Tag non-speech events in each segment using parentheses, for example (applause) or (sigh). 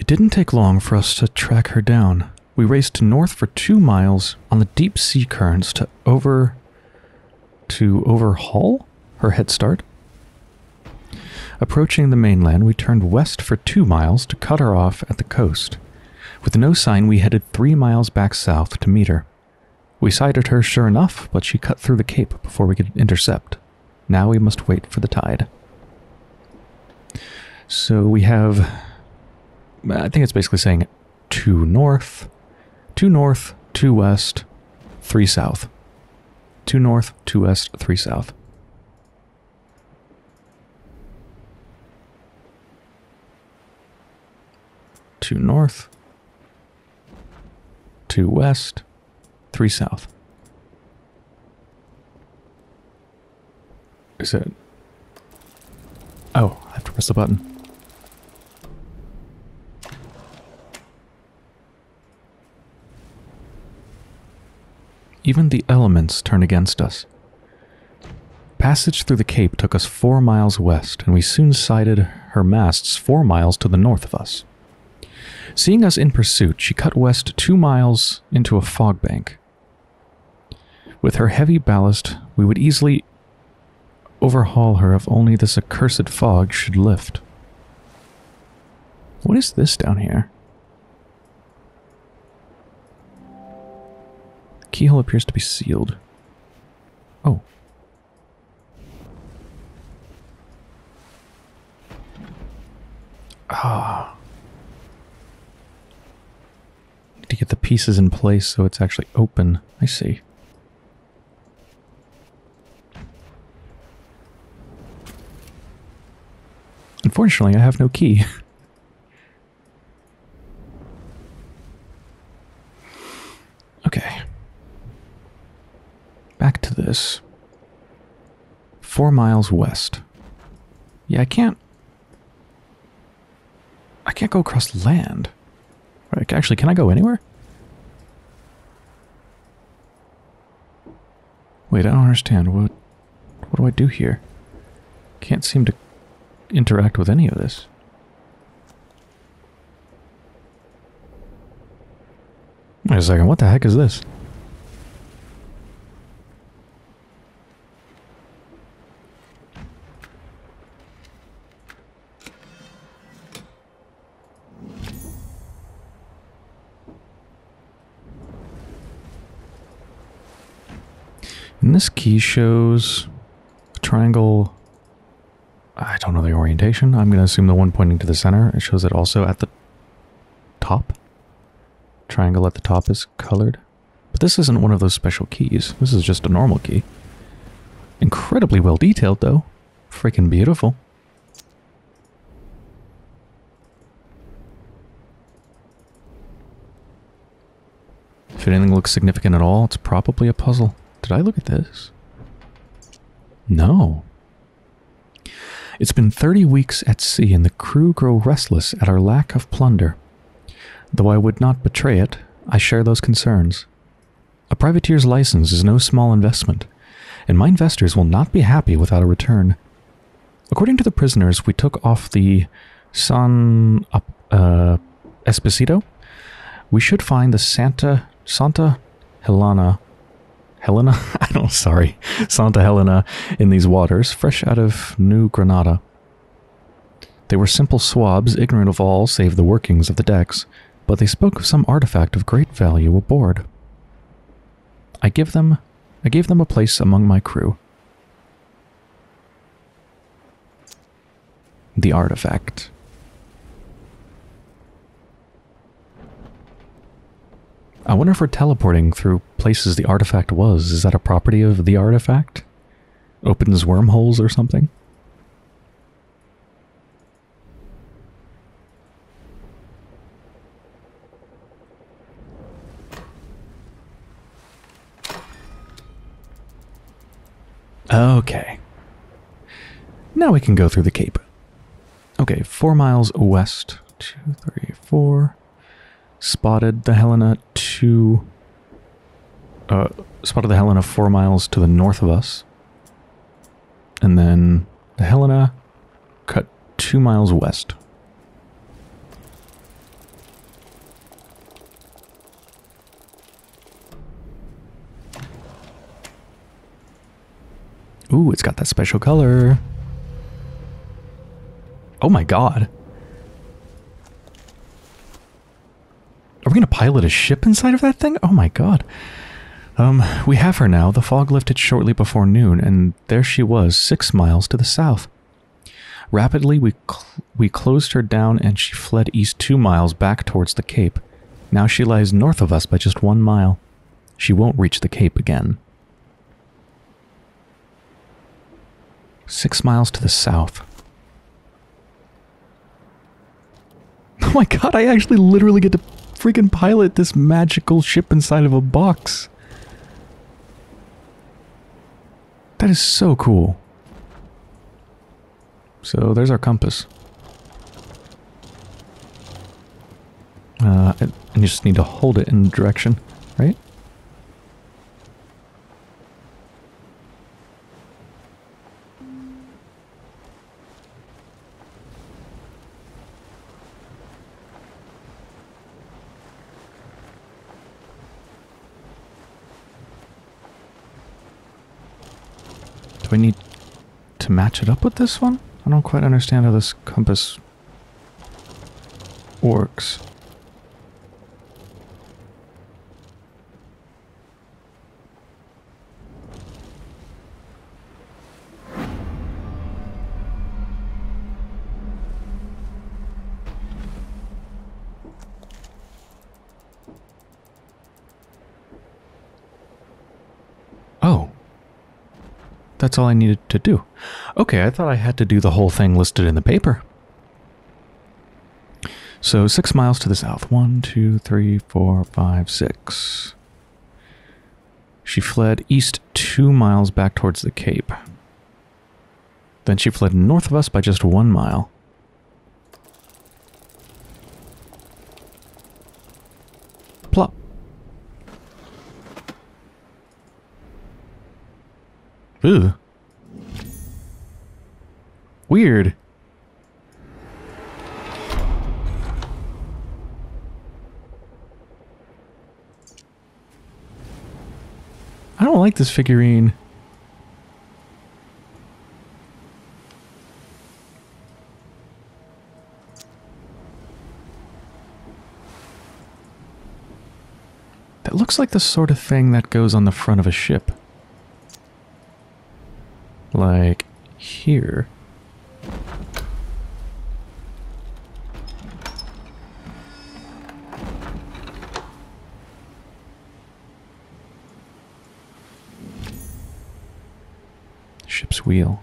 It didn't take long for us to track her down. We raced north for two miles on the deep sea currents to over. to overhaul her head start. Approaching the mainland, we turned west for two miles to cut her off at the coast. With no sign, we headed three miles back south to meet her. We sighted her sure enough, but she cut through the cape before we could intercept. Now we must wait for the tide. So we have. Uh, I think it's basically saying two north, two north, two west, three south. Two north, two west, three south. Two north, two west, three south. Is it? Oh, I have to press the button. Even the elements turn against us. Passage through the cape took us four miles west, and we soon sighted her masts four miles to the north of us. Seeing us in pursuit, she cut west two miles into a fog bank. With her heavy ballast, we would easily overhaul her if only this accursed fog should lift. What is this down here? Keyhole appears to be sealed. Oh. Ah. Need to get the pieces in place so it's actually open. I see. Unfortunately, I have no key. (laughs) okay. Back to this. Four miles west. Yeah, I can't. I can't go across land. Right, actually, can I go anywhere? Wait, I don't understand. What what do I do here? Can't seem to interact with any of this. Wait a second, what the heck is this? And this key shows a triangle I don't know the orientation. I'm going to assume the one pointing to the center. It shows it also at the top. Triangle at the top is colored. But this isn't one of those special keys. This is just a normal key. Incredibly well detailed, though. Freaking beautiful. If anything looks significant at all, it's probably a puzzle. Did I look at this? No. It's been 30 weeks at sea, and the crew grow restless at our lack of plunder. Though I would not betray it, I share those concerns. A privateer's license is no small investment, and my investors will not be happy without a return. According to the prisoners, we took off the San uh, Esposito. We should find the Santa Santa Helena Helena? (laughs) I don't sorry. Santa Helena in these waters, fresh out of New Granada. They were simple swabs, ignorant of all save the workings of the decks, but they spoke of some artifact of great value aboard. I give them I gave them a place among my crew. The artifact. I wonder if we're teleporting through places the artifact was. Is that a property of the artifact? Opens wormholes or something? Okay. Now we can go through the cape. Okay, four miles west. Two, three, four spotted the Helena two uh, spotted the Helena four miles to the north of us. And then the Helena cut two miles west. Ooh, it's got that special color. Oh my god. Are we going to pilot a ship inside of that thing? Oh my god. Um, we have her now. The fog lifted shortly before noon, and there she was, six miles to the south. Rapidly, we, cl we closed her down and she fled east two miles back towards the Cape. Now she lies north of us by just one mile. She won't reach the Cape again. Six miles to the south. (laughs) Oh my god, I actually literally get to freaking pilot this magical ship inside of a box. That is so cool. So there's our compass. Uh, and you just need to hold it in direction, right? Do I need to match it up with this one? I don't quite understand how this compass works. That's all I needed to do. Okay, I thought I had to do the whole thing listed in the paper. So six miles to the south. One, two, three, four, five, six. She fled east two miles back towards the Cape. Then she fled north of us by just one mile. Plop. Ooh. Weird. I don't like this figurine. That looks like the sort of thing that goes on the front of a ship. Like here. Ship's wheel.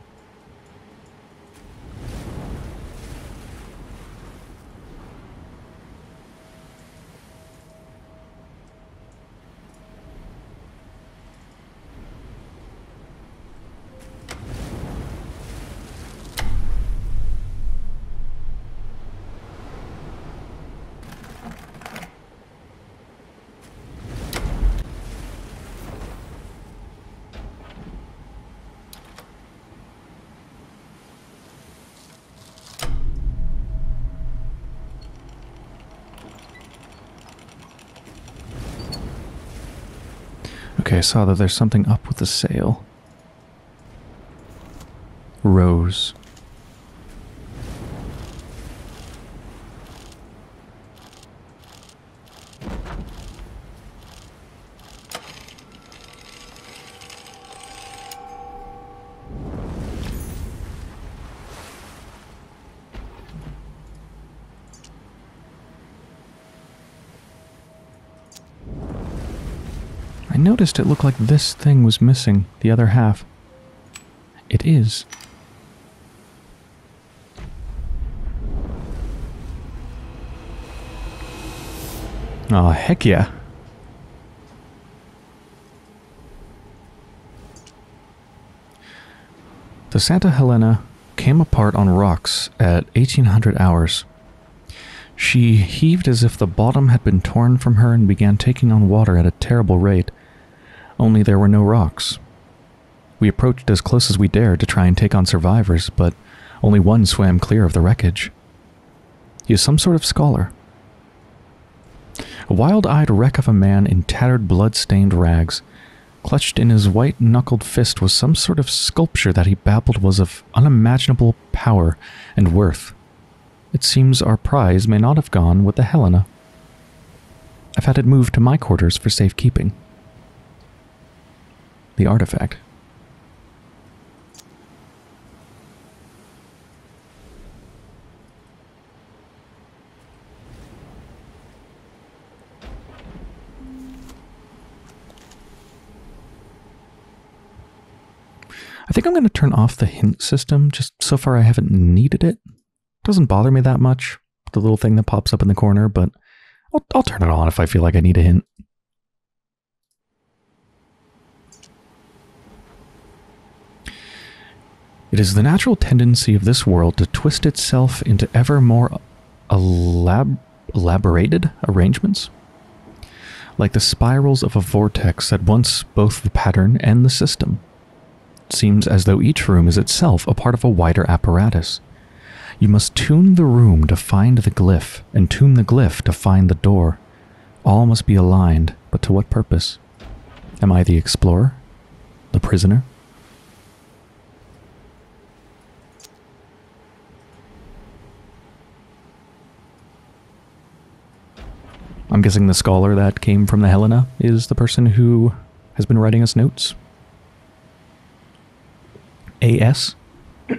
I saw that there's something up with the sail. Rose. I noticed it looked like this thing was missing, the other half. It is. Oh, heck yeah. The Santa Helena came apart on rocks at 1800 hours. She heaved as if the bottom had been torn from her and began taking on water at a terrible rate, only there were no rocks. We approached as close as we dared to try and take on survivors, but only one swam clear of the wreckage. He is some sort of scholar. A wild eyed wreck of a man in tattered, blood stained rags, Clutched in his white knuckled fist was some sort of sculpture that he babbled was of unimaginable power and worth. It seems our prize may not have gone with the Helena. I've had it moved to my quarters for safekeeping. The artifact. I think I'm going to turn off the hint system. Just so far I haven't needed it. Doesn't bother me that much, the little thing that pops up in the corner, but I'll, I'll turn it on if I feel like I need a hint. It is the natural tendency of this world to twist itself into ever more elab elaborated arrangements. Like the spirals of a vortex that once both the pattern and the system. It seems as though each room is itself a part of a wider apparatus. You must tune the room to find the glyph, and tune the glyph to find the door. All must be aligned, but to what purpose? Am I the explorer? The prisoner? I'm guessing the scholar that came from the Helena is the person who has been writing us notes. AS? (coughs)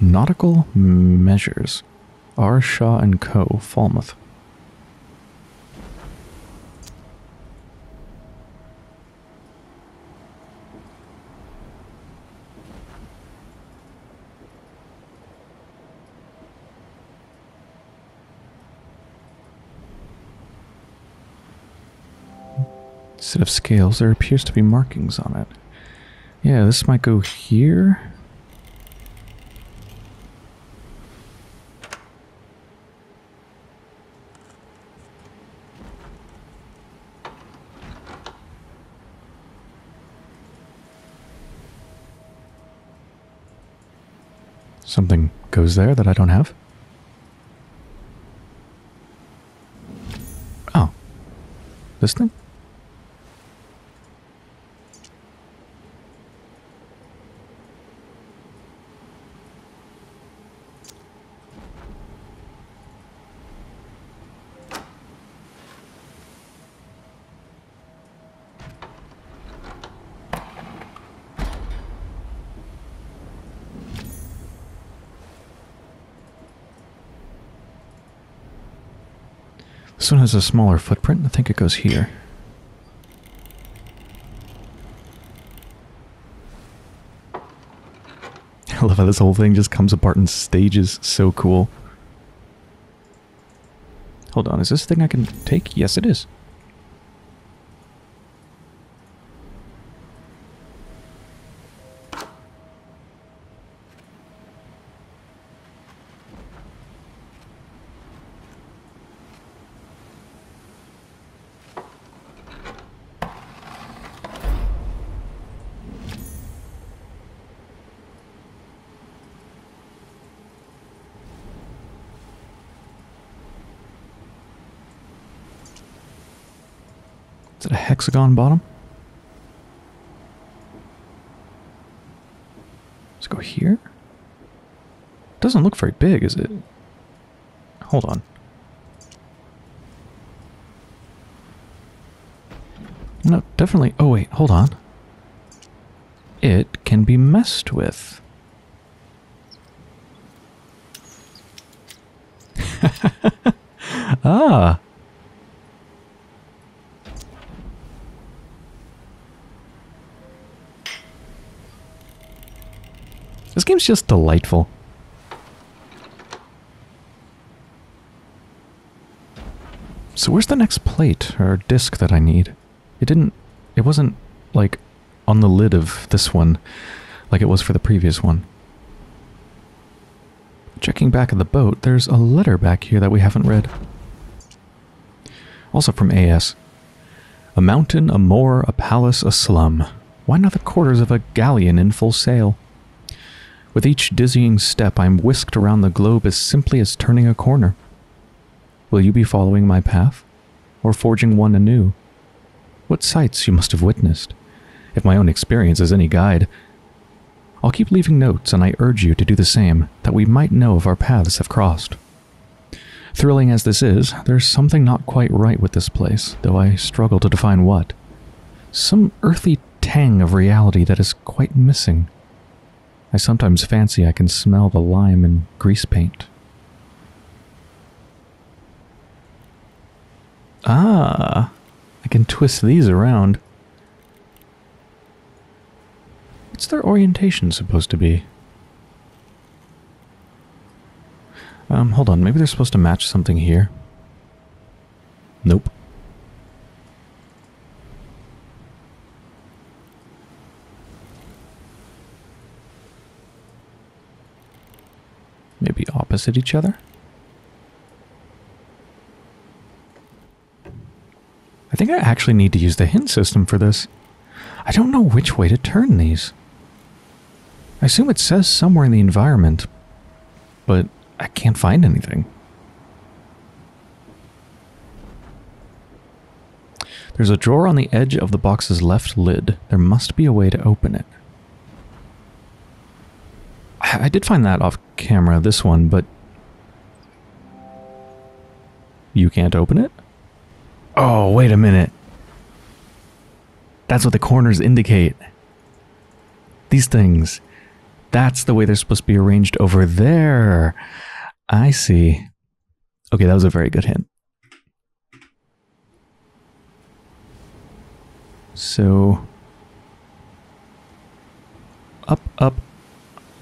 Nautical Measures. R. Shaw and Co., Falmouth. Instead of scales, there appears to be markings on it. Yeah, this might go here. Something goes there that I don't have. Oh. This thing? This one has a smaller footprint. I think it goes here. (laughs) I love how this whole thing just comes apart in stages. So cool. Hold on, is this thing I can take? Yes, it is. Hexagon bottom? Let's go here. Doesn't look very big, is it? Hold on. No, definitely. Oh, wait, hold on. It can be messed with. (laughs) ah. This game's just delightful. So where's the next plate or disc that I need? It didn't... It wasn't, like, on the lid of this one like it was for the previous one. Checking back at the boat, there's a letter back here that we haven't read. Also from AS. A mountain, a moor, a palace, a slum. Why not the quarters of a galleon in full sail? With each dizzying step, I'm whisked around the globe as simply as turning a corner. Will you be following my path? Or forging one anew? What sights you must have witnessed? If my own experience is any guide, I'll keep leaving notes and I urge you to do the same, that we might know if our paths have crossed. Thrilling as this is, there's something not quite right with this place, though I struggle to define what. Some earthy tang of reality that is quite missing. I sometimes fancy I can smell the lime and grease paint. Ah, I can twist these around. What's their orientation supposed to be? Um, hold on, maybe they're supposed to match something here. Nope. Maybe opposite each other? I think I actually need to use the hint system for this. I don't know which way to turn these. I assume it says somewhere in the environment, but I can't find anything. There's a drawer on the edge of the box's left lid. There must be a way to open it. I, did find that off camera, this one, but... You can't open it? Oh, wait a minute. That's what the corners indicate. These things. That's the way they're supposed to be arranged over there. I see. Okay, that was a very good hint. So, up, up.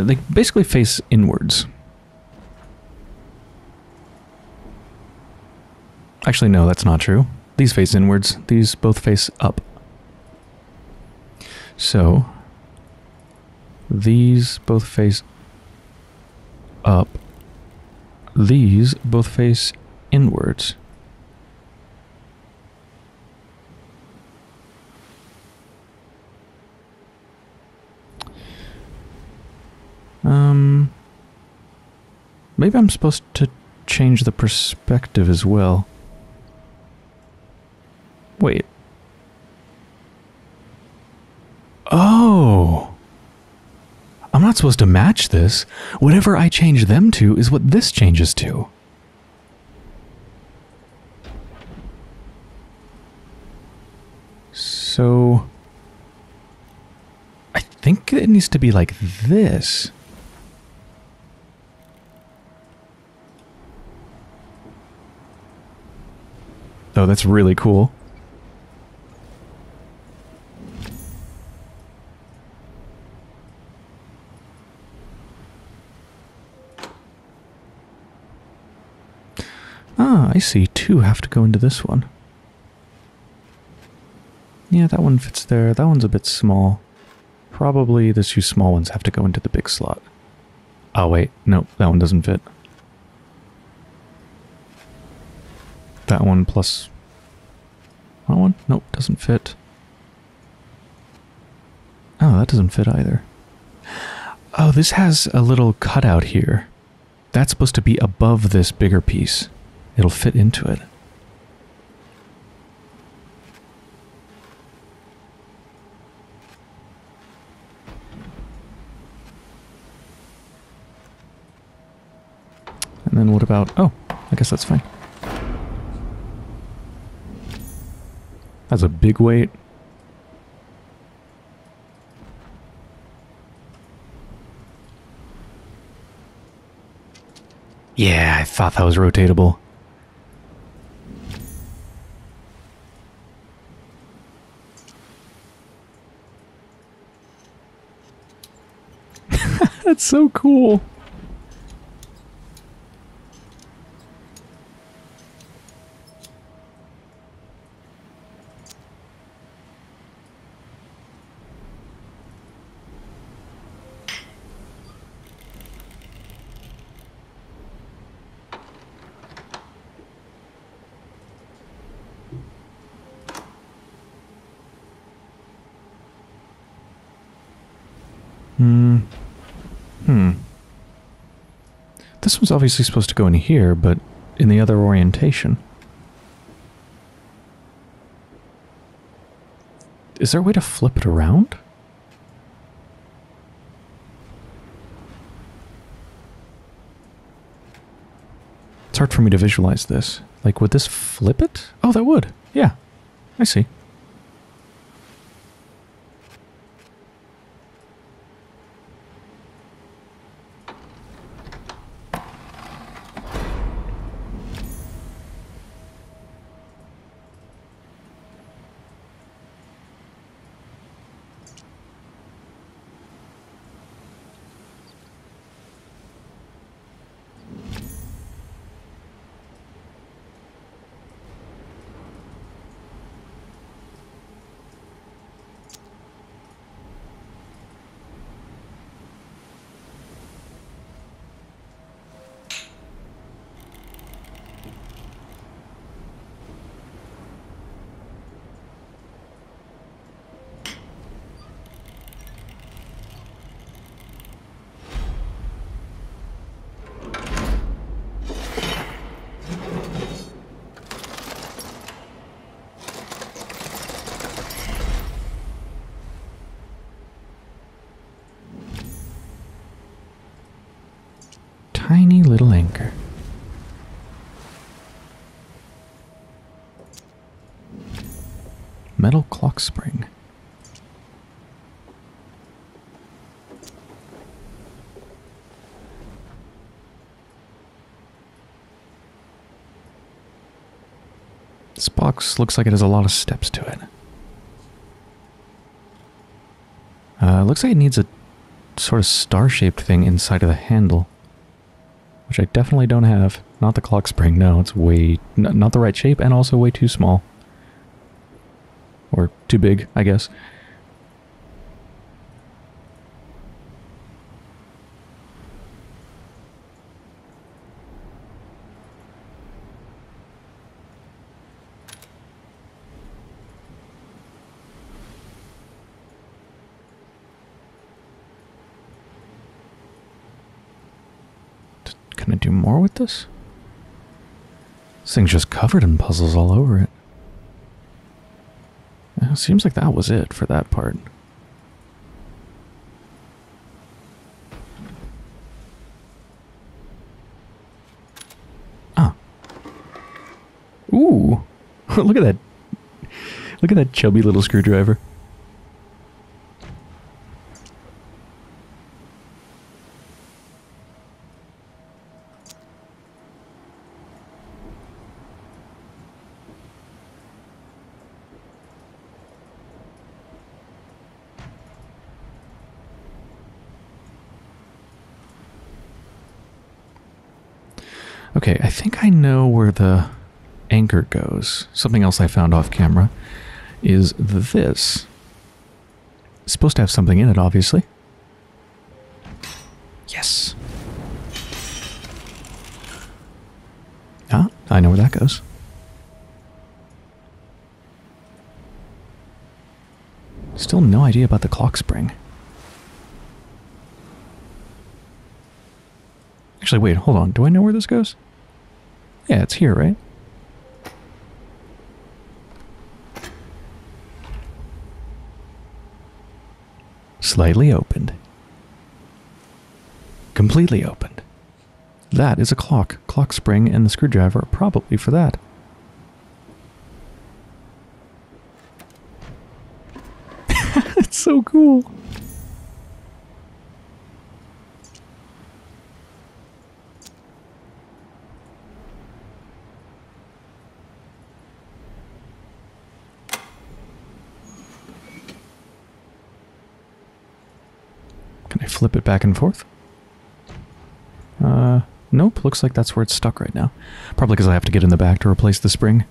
They basically face inwards. Actually, no, that's not true. These face inwards. These both face up. So, these both face up. These both face inwards. Um, maybe I'm supposed to change the perspective as well. Wait. Oh. I'm not supposed to match this. Whatever I change them to is what this changes to. So... I think it needs to be like this. Oh, that's really cool. Ah, I see. Two have to go into this one. Yeah, that one fits there. That one's a bit small. Probably the two small ones have to go into the big slot. Oh, wait. No, that one doesn't fit. That one plus... One? Nope, doesn't fit. Oh, that doesn't fit either. Oh, this has a little cutout here. That's supposed to be above this bigger piece. It'll fit into it. And then what about... Oh, I guess that's fine. That's a big weight. Yeah, I thought that was rotatable. (laughs) That's so cool. Hmm. Hmm. Obviously supposed to go in here, but in the other orientation. Is there a way to flip it around? It's hard for me to visualize this. Like, would this flip it? Oh, that would. Yeah. I see. tiny little anchor. Metal clock spring. This box looks like it has a lot of steps to it. Uh, looks like it needs a sort of star-shaped thing inside of the handle which I definitely don't have. Not the clock spring, no, it's way, not the right shape and also way too small. Or too big, I guess. Can I do more with this? This thing's just covered in puzzles all over it. It seems like that was it for that part. Ah. Ooh. (laughs) Look at that. Look at that chubby little screwdriver. Okay, I think I know where the anchor goes. Something else I found off camera is this. It's supposed to have something in it, obviously. Yes. Ah, I know where that goes. Still no idea about the clock spring. Actually, wait, hold on. Do I know where this goes? Yeah, it's here, right? Slightly opened. Completely opened. That is a clock. Clock spring and the screwdriver are probably for that. (laughs) it's so cool. Flip it back and forth? Uh, nope. Looks like that's where it's stuck right now. Probably because I have to get in the back to replace the spring.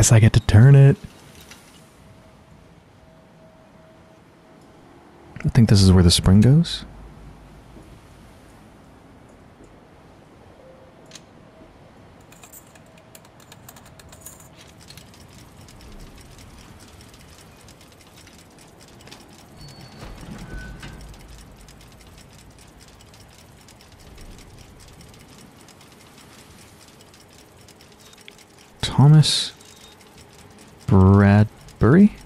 Yes, I get to turn it. I think this is where the spring goes. Thomas Bradbury?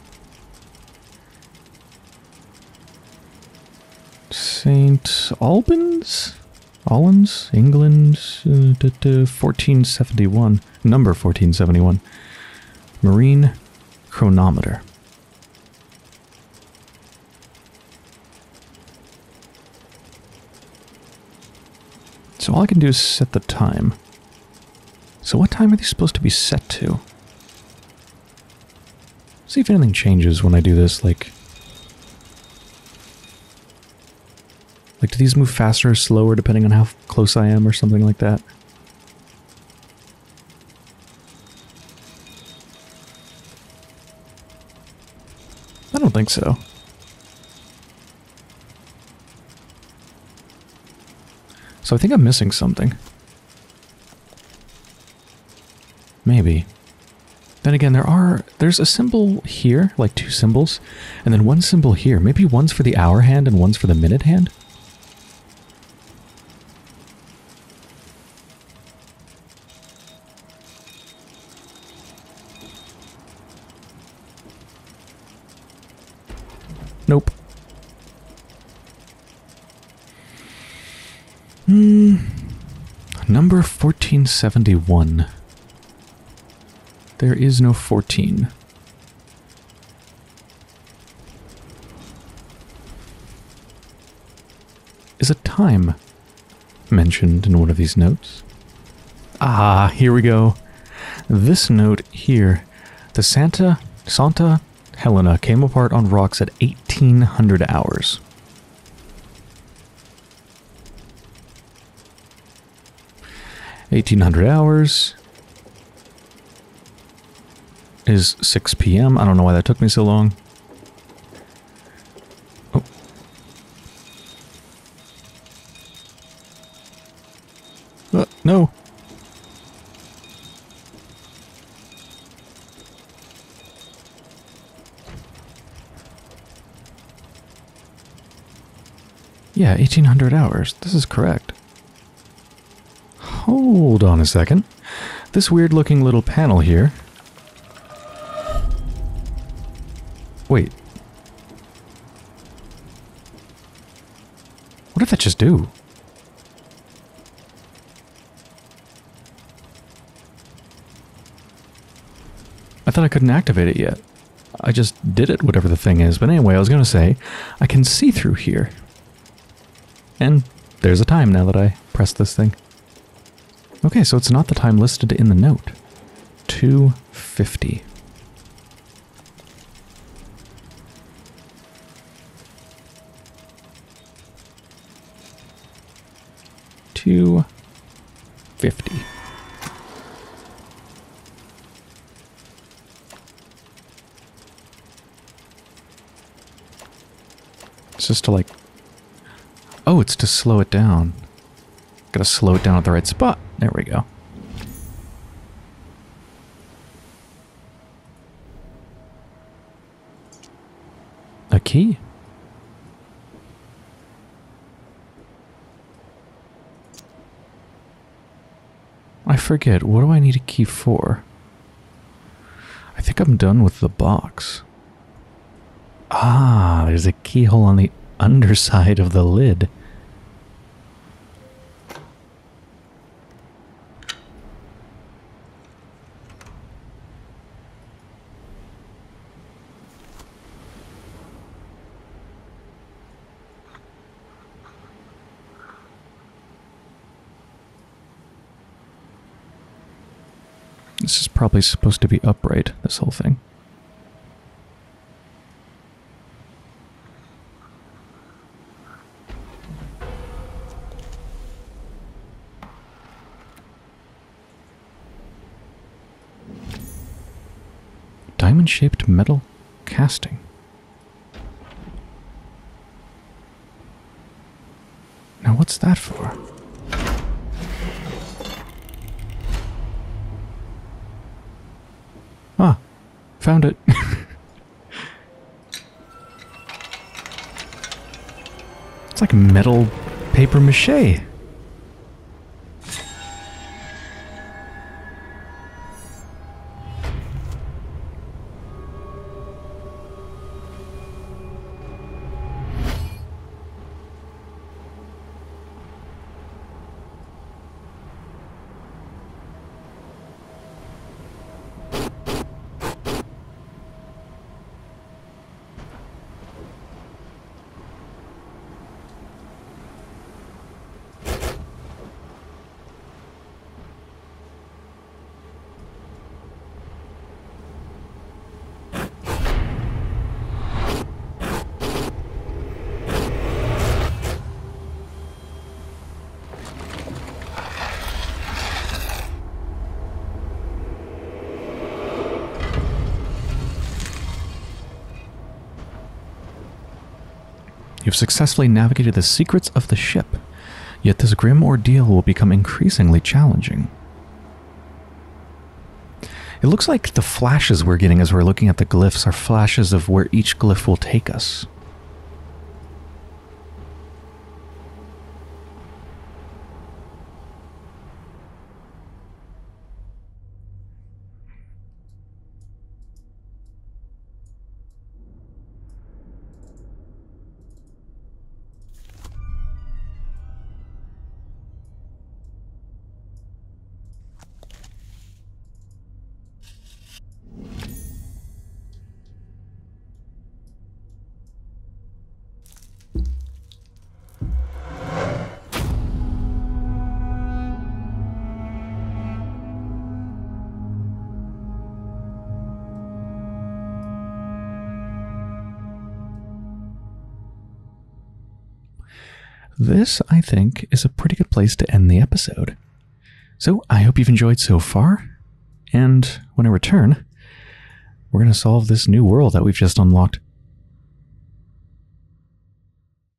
St. Albans? Albans, England, uh, 1471. Number 1471. Marine chronometer. So all I can do is set the time. So what time are these supposed to be set to? See if anything changes when I do this, like... Like, do these move faster or slower depending on how close I am or something like that? I don't think so. So I think I'm missing something. Maybe. Then again, there are, there's a symbol here, like two symbols, and then one symbol here. Maybe one's for the hour hand and one's for the minute hand? Nope. Hmm. Number 1471. There is no 14. Is a time mentioned in one of these notes? Ah, here we go. This note here. The Santa Santa Helena came apart on rocks at 1800 hours. Eighteen hundred hours is 6 p.m. I don't know why that took me so long. Oh. Uh, no. Yeah, 1800 hours. This is correct. Hold on a second. This weird looking little panel here Wait. What did that just do? I thought I couldn't activate it yet. I just did it, whatever the thing is. But anyway, I was going to say, I can see through here. And there's a time now that I press this thing. Okay, so it's not the time listed in the note. 250. Two fifty. It's just to like... Oh, it's to slow it down. Gotta slow it down at the right spot. There we go. A key? I forget. What do I need a key for? I think I'm done with the box. Ah, there's a keyhole on the underside of the lid. This is probably supposed to be upright, this whole thing. diamond-shaped metal casting. Now what's that for? Ah, found it. (laughs) it's like metal paper mache. You've successfully navigated the secrets of the ship, yet this grim ordeal will become increasingly challenging. It looks like the flashes we're getting as we're looking at the glyphs are flashes of where each glyph will take us. This, I think, is a pretty good place to end the episode. So I hope you've enjoyed so far, and when I return, we're going to solve this new world that we've just unlocked.